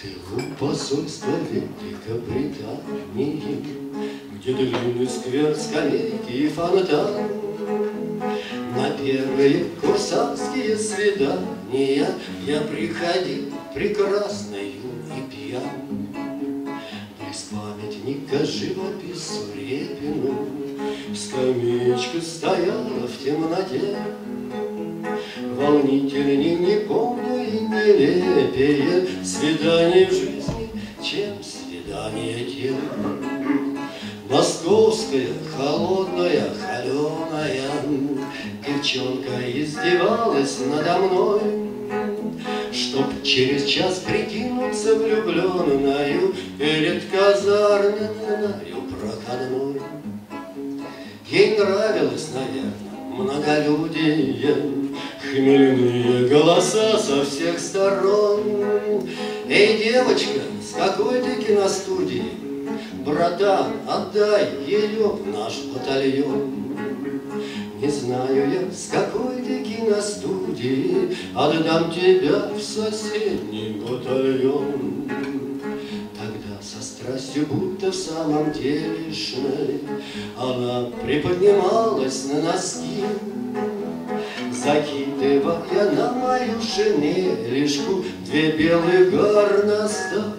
тылу посольства Великобритании, Где длинный сквер, скамейки и фонтан, На первые курсантские свидания Я приходил прекрасною и пьян. Близ памятника живопису Репину Скамеечка стояла в темноте, Волнительней не помню нелепее Свидание в жизни, чем свидание тел. Московская, холодная, холеная Девчонка издевалась надо мной, Чтоб через час прикинуться влюбленною Перед казарменною проходной. Ей нравилось, наверное, многолюдие, Хмельные голоса со всех сторон. Эй, девочка, с какой ты киностудии? Братан, отдай ее в наш батальон. Не знаю я, с какой ты киностудии Отдам тебя в соседний батальон. Тогда со страстью, будто в самом делешной, Она приподнималась на носки, Закидывая на мою шинелишку Две белых горностаевых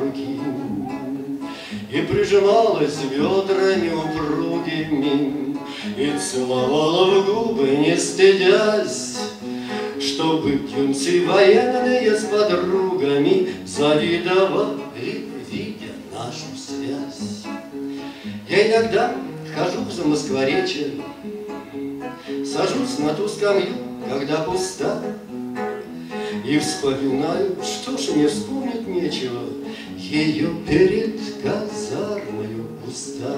руки. И прижималась бедрами упругими И целовала в губы, не стыдясь, Чтобы юнцы военные с подругами Завидовали, видя нашу связь. Я иногда хожу за Москворечье, Сажусь на ту скамью, когда пуста, И вспоминаю, что ж мне вспомнить нечего, Ее перед казармою уста.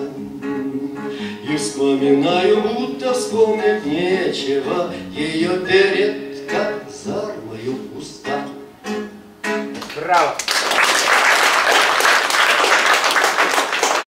И вспоминаю, будто вспомнить нечего, Ее перед казармою уста. Браво!